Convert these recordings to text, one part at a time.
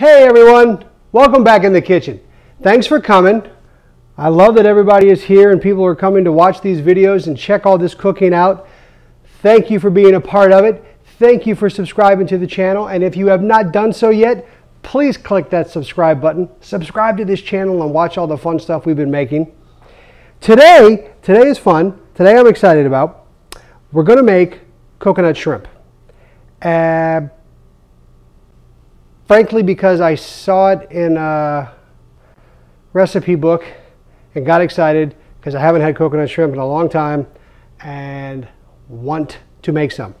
Hey everyone, welcome back in the kitchen. Thanks for coming. I love that everybody is here and people are coming to watch these videos and check all this cooking out. Thank you for being a part of it. Thank you for subscribing to the channel. And if you have not done so yet, please click that subscribe button. Subscribe to this channel and watch all the fun stuff we've been making. Today, today is fun. Today I'm excited about. We're going to make coconut shrimp. Uh, frankly, because I saw it in a recipe book and got excited because I haven't had coconut shrimp in a long time and want to make some.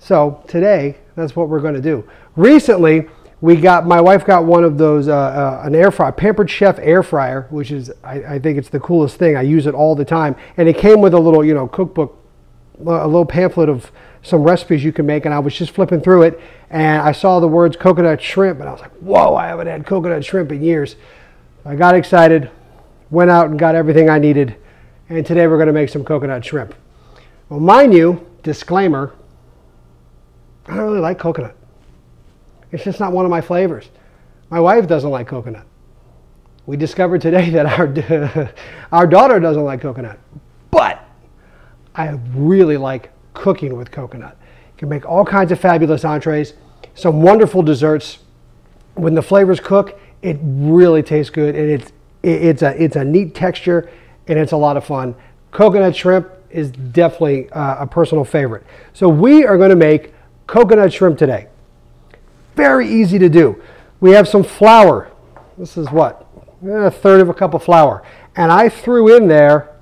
So today, that's what we're going to do. Recently, we got my wife got one of those uh, uh, an air fryer, Pampered Chef air fryer, which is I, I, think it's the coolest thing. I use it all the time, and it came with a little you know cookbook, a little pamphlet of some recipes you can make. And I was just flipping through it, and I saw the words coconut shrimp, and I was like, whoa! I haven't had coconut shrimp in years. I got excited, went out and got everything I needed, and today we're going to make some coconut shrimp. Well, mind you, disclaimer, I don't really like coconut. It's just not one of my flavors. My wife doesn't like coconut. We discovered today that our, our daughter doesn't like coconut. But I really like cooking with coconut. You can make all kinds of fabulous entrees, some wonderful desserts. When the flavors cook, it really tastes good and it's it's a it's a neat texture and it's a lot of fun. Coconut shrimp is definitely uh, a personal favorite. So we are going to make coconut shrimp today. Very easy to do. We have some flour. This is what a third of a cup of flour, and I threw in there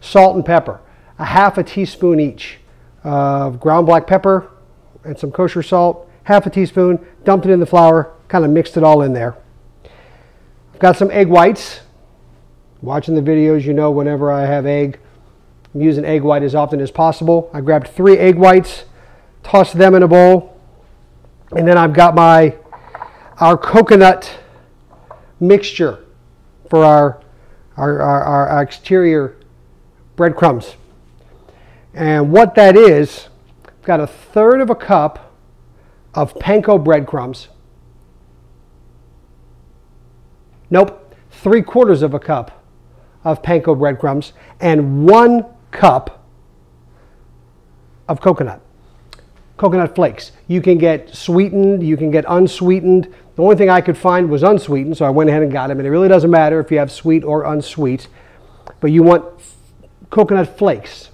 salt and pepper, a half a teaspoon each of ground black pepper and some kosher salt, half a teaspoon. Dumped it in the flour, kind of mixed it all in there. I've got some egg whites. Watching the videos, you know whenever I have egg, I'm using egg white as often as possible. I grabbed three egg whites, tossed them in a bowl, and then I've got my our coconut mixture for our our, our, our exterior breadcrumbs. And what that is, I've got a third of a cup of panko breadcrumbs Nope, three quarters of a cup of panko breadcrumbs and one cup of coconut. Coconut flakes. You can get sweetened, you can get unsweetened. The only thing I could find was unsweetened, so I went ahead and got them. And it really doesn't matter if you have sweet or unsweet, but you want coconut flakes.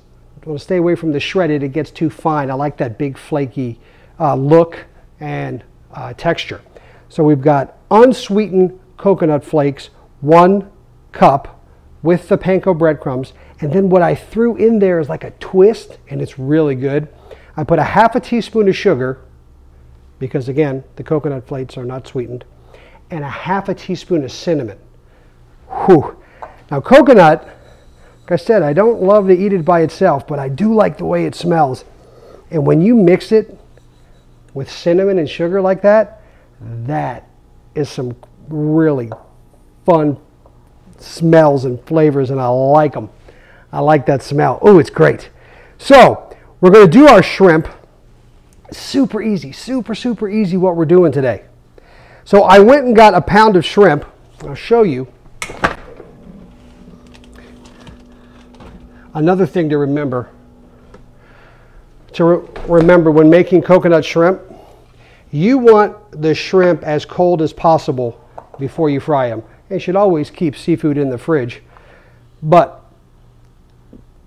To stay away from the shredded, it gets too fine. I like that big flaky uh, look and uh, texture. So we've got unsweetened coconut flakes, one cup with the panko breadcrumbs. And then what I threw in there is like a twist, and it's really good. I put a half a teaspoon of sugar, because again, the coconut flakes are not sweetened, and a half a teaspoon of cinnamon. Whew. Now, coconut, like I said, I don't love to eat it by itself, but I do like the way it smells. And when you mix it with cinnamon and sugar like that, that is some really fun smells and flavors, and I like them. I like that smell. Oh, it's great. So, we're going to do our shrimp. Super easy, super, super easy what we're doing today. So, I went and got a pound of shrimp. I'll show you. Another thing to remember to re remember when making coconut shrimp, you want the shrimp as cold as possible before you fry them. You should always keep seafood in the fridge. But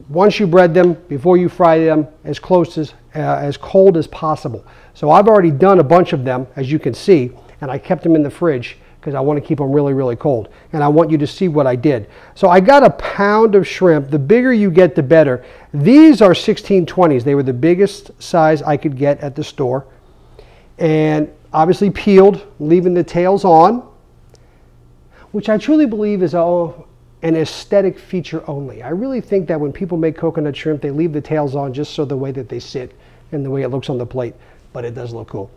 once you bread them, before you fry them, as close as, uh, as cold as possible. So I've already done a bunch of them, as you can see, and I kept them in the fridge because I want to keep them really, really cold. And I want you to see what I did. So I got a pound of shrimp. The bigger you get, the better. These are 1620s. They were the biggest size I could get at the store. And obviously peeled, leaving the tails on which I truly believe is all an aesthetic feature only. I really think that when people make coconut shrimp, they leave the tails on just so the way that they sit and the way it looks on the plate, but it does look cool.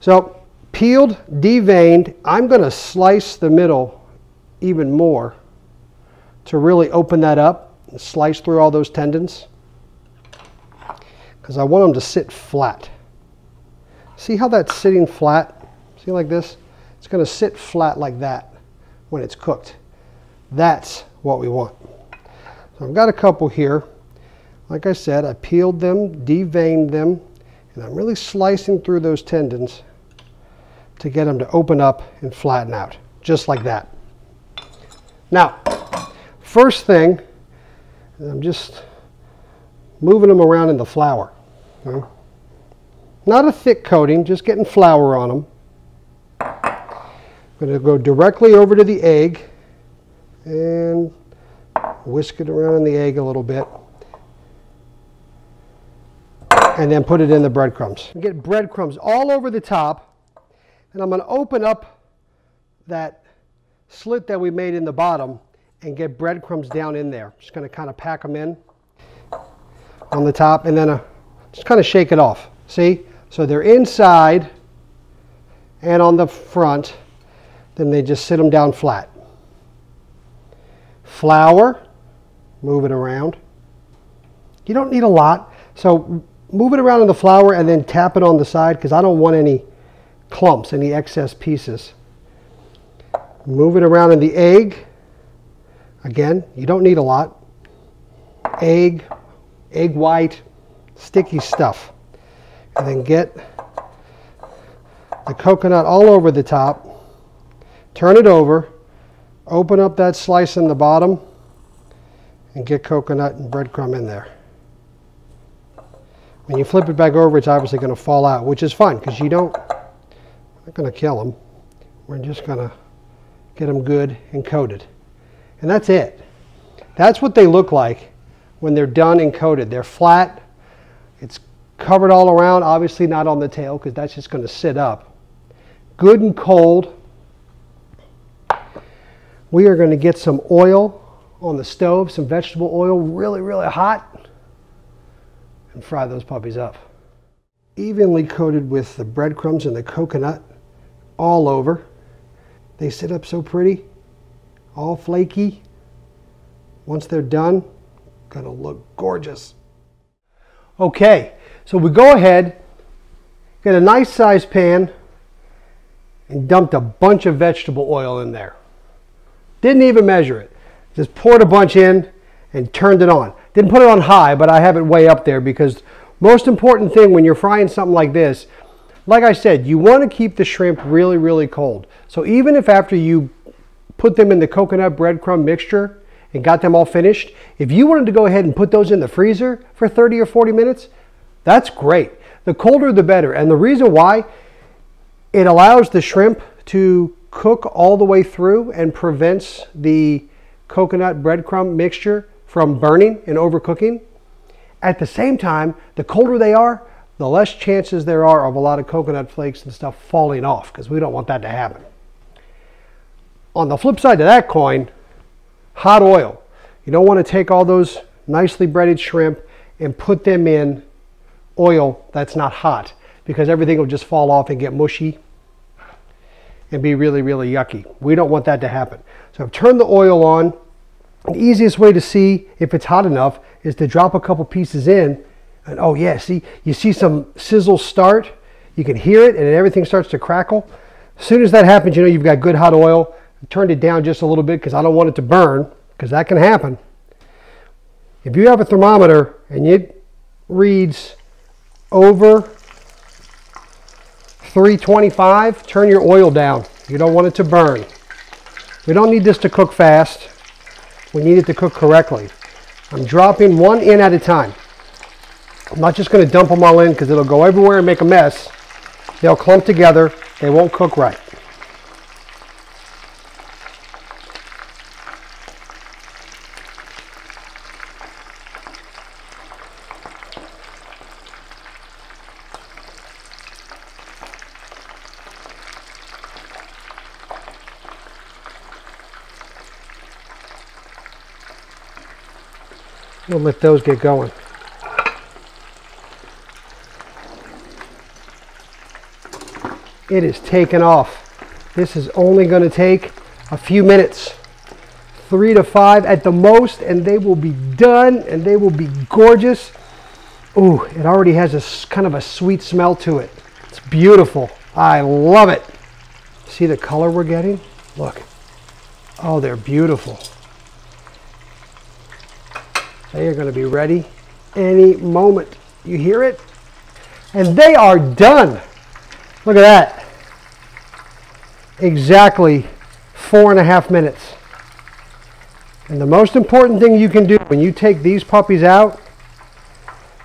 So peeled, deveined, I'm going to slice the middle even more to really open that up and slice through all those tendons because I want them to sit flat. See how that's sitting flat? See like this? It's going to sit flat like that when it's cooked. That's what we want. So I've got a couple here. Like I said, I peeled them, deveined them, and I'm really slicing through those tendons to get them to open up and flatten out, just like that. Now, first thing, I'm just moving them around in the flour. Not a thick coating, just getting flour on them. I'm going to go directly over to the egg and whisk it around in the egg a little bit and then put it in the breadcrumbs. Get breadcrumbs all over the top and I'm going to open up that slit that we made in the bottom and get breadcrumbs down in there. Just going to kind of pack them in on the top and then uh, just kind of shake it off. See? So they're inside and on the front. Then they just sit them down flat. Flour, move it around. You don't need a lot. So move it around in the flour and then tap it on the side because I don't want any clumps, any excess pieces. Move it around in the egg. Again, you don't need a lot. Egg, egg white, sticky stuff. And then get the coconut all over the top. Turn it over. Open up that slice in the bottom and get coconut and breadcrumb in there. When you flip it back over, it's obviously going to fall out, which is fine because you don't, not going to kill them. We're just going to get them good and coated. And that's it. That's what they look like when they're done and coated. They're flat. It's covered all around, obviously not on the tail because that's just going to sit up. Good and cold. We are going to get some oil on the stove, some vegetable oil, really, really hot, and fry those puppies up. Evenly coated with the breadcrumbs and the coconut all over. They sit up so pretty, all flaky. Once they're done, gonna look gorgeous. Okay, so we go ahead, get a nice sized pan, and dumped a bunch of vegetable oil in there. Didn't even measure it. Just poured a bunch in and turned it on. Didn't put it on high, but I have it way up there because most important thing when you're frying something like this, like I said, you want to keep the shrimp really, really cold. So even if after you put them in the coconut breadcrumb mixture and got them all finished, if you wanted to go ahead and put those in the freezer for 30 or 40 minutes, that's great. The colder the better. And the reason why, it allows the shrimp to cook all the way through and prevents the coconut breadcrumb mixture from burning and overcooking. At the same time, the colder they are, the less chances there are of a lot of coconut flakes and stuff falling off because we don't want that to happen. On the flip side of that coin, hot oil. You don't want to take all those nicely breaded shrimp and put them in oil that's not hot because everything will just fall off and get mushy and be really, really yucky. We don't want that to happen. So I've turned the oil on. The easiest way to see if it's hot enough is to drop a couple pieces in and oh yeah, see, you see some sizzle start. You can hear it and everything starts to crackle. As soon as that happens, you know you've got good hot oil. I turned it down just a little bit because I don't want it to burn because that can happen. If you have a thermometer and it reads over 325, turn your oil down. You don't want it to burn. We don't need this to cook fast. We need it to cook correctly. I'm dropping one in at a time. I'm not just going to dump them all in because it'll go everywhere and make a mess. They'll clump together. They won't cook right. We'll let those get going. It is taken off. This is only going to take a few minutes. Three to five at the most, and they will be done, and they will be gorgeous. Ooh, it already has a kind of a sweet smell to it. It's beautiful. I love it. see the color we're getting? Look. Oh, they're beautiful. They are going to be ready any moment. You hear it? And they are done. Look at that. Exactly four and a half minutes. And the most important thing you can do when you take these puppies out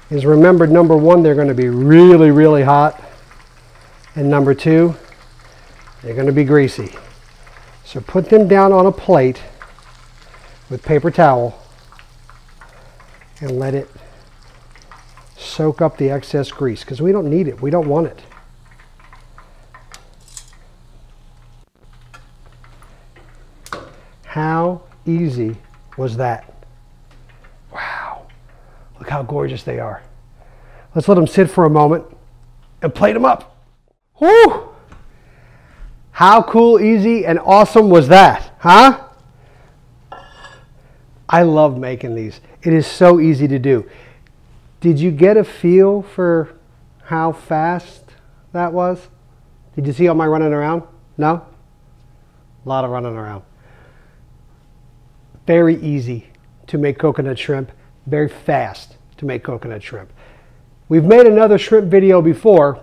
is remember number one, they're going to be really, really hot. And number two, they're going to be greasy. So put them down on a plate with paper towel and let it soak up the excess grease because we don't need it. We don't want it. How easy was that? Wow. Look how gorgeous they are. Let's let them sit for a moment and plate them up. Whoo! How cool, easy, and awesome was that, huh? I love making these. It is so easy to do. Did you get a feel for how fast that was? Did you see all my running around? No? A lot of running around. Very easy to make coconut shrimp, very fast to make coconut shrimp. We've made another shrimp video before.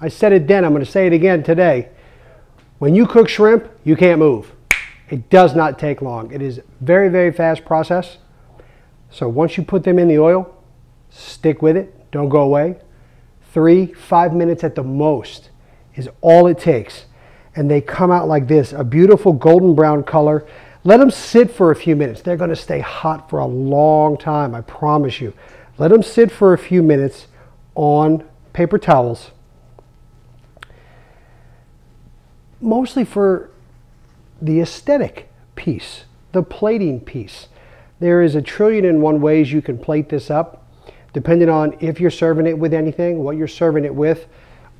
I said it then, I'm going to say it again today. When you cook shrimp, you can't move. It does not take long. It is very, very fast process. So once you put them in the oil, stick with it, don't go away. Three, five minutes at the most is all it takes. And they come out like this, a beautiful golden brown color. Let them sit for a few minutes. They're going to stay hot for a long time, I promise you. Let them sit for a few minutes on paper towels. Mostly for the aesthetic piece, the plating piece. There is a trillion and one ways you can plate this up, depending on if you're serving it with anything, what you're serving it with.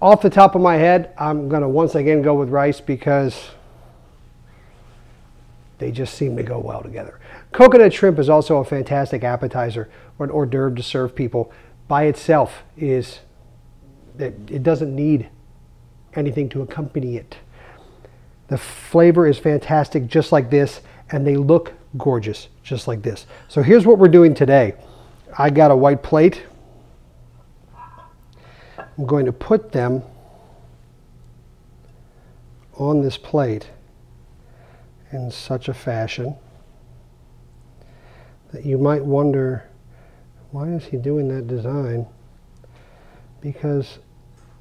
Off the top of my head, I'm going to once again go with rice because they just seem to go well together. Coconut shrimp is also a fantastic appetizer or an hors d'oeuvre to serve people. By itself is, it, it doesn't need anything to accompany it. The flavor is fantastic just like this and they look gorgeous just like this. So here's what we're doing today. I got a white plate. I'm going to put them on this plate in such a fashion that you might wonder why is he doing that design? Because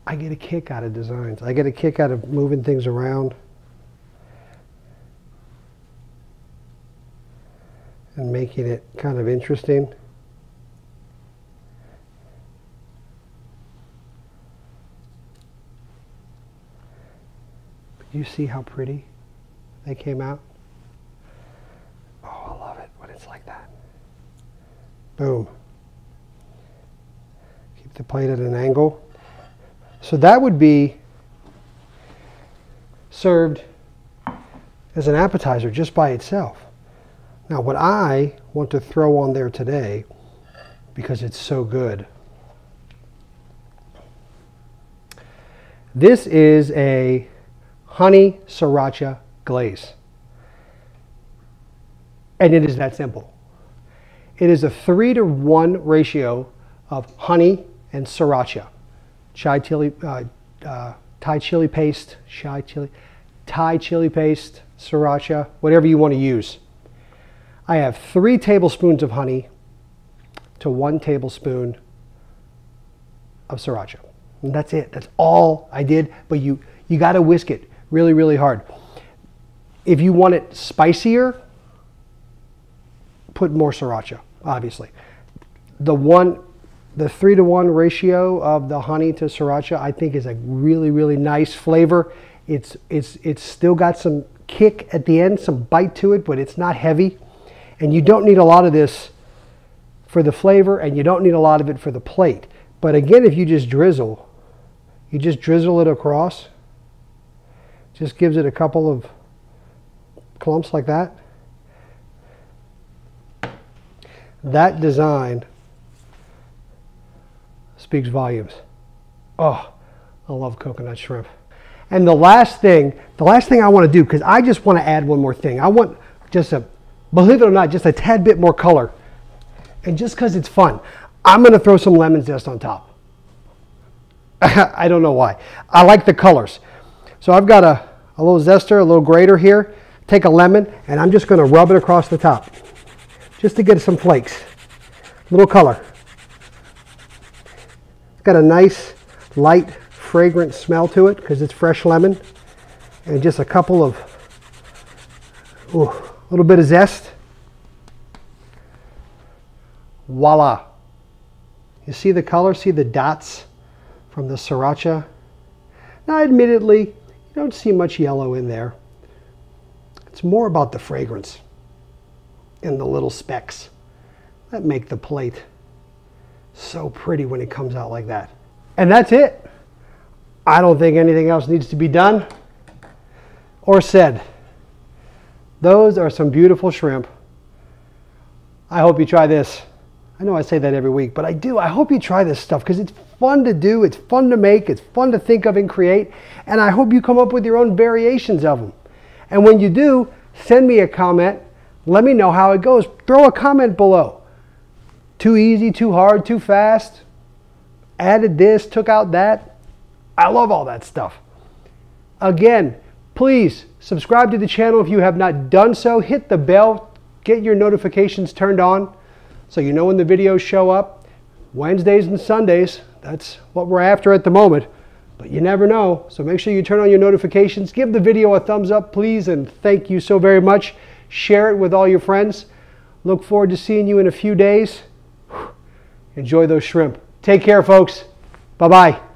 I get a kick out of designs. I get a kick out of moving things around. and making it kind of interesting. you see how pretty? They came out. Oh, I love it when it's like that. Boom. Keep the plate at an angle. So that would be served as an appetizer just by itself. Now what I want to throw on there today, because it's so good, this is a honey sriracha glaze. And it is that simple. It is a three to one ratio of honey and sriracha. Chai chili, uh, uh, Thai chili paste, Thai chili, Thai chili paste, sriracha, whatever you want to use. I have three tablespoons of honey to one tablespoon of sriracha. And that's it. That's all I did. But you, you got to whisk it really, really hard. If you want it spicier, put more sriracha, obviously. The one, the three to one ratio of the honey to sriracha, I think is a really, really nice flavor. It's, it's, it's still got some kick at the end, some bite to it, but it's not heavy. And you don't need a lot of this for the flavor and you don't need a lot of it for the plate. But again, if you just drizzle, you just drizzle it across, just gives it a couple of clumps like that. That design speaks volumes. Oh, I love coconut shrimp. And the last thing the last thing I want to do, because I just want to add one more thing. I want just a, believe it or not, just a tad bit more color. And just because it's fun, I'm going to throw some lemon zest on top. I don't know why. I like the colors. So I've got a, a little zester, a little grater here. Take a lemon, and I'm just going to rub it across the top just to get some flakes. Little color. It's got a nice, light, fragrant smell to it because it's fresh lemon. And just a couple of, a little bit of zest. Voila. You see the color? See the dots from the sriracha? Now, admittedly, you don't see much yellow in there. It's more about the fragrance and the little specks that make the plate so pretty when it comes out like that. And that's it. I don't think anything else needs to be done or said. Those are some beautiful shrimp. I hope you try this. I know I say that every week, but I do. I hope you try this stuff because it's fun to do, it's fun to make, it's fun to think of and create, and I hope you come up with your own variations of them. And when you do, send me a comment. Let me know how it goes. Throw a comment below. Too easy, too hard, too fast. Added this, took out that. I love all that stuff. Again, please subscribe to the channel if you have not done so. Hit the bell, get your notifications turned on so you know when the videos show up. Wednesdays and Sundays, that's what we're after at the moment. But you never know, so make sure you turn on your notifications. Give the video a thumbs up, please, and thank you so very much. Share it with all your friends. Look forward to seeing you in a few days. Enjoy those shrimp. Take care, folks. Bye-bye.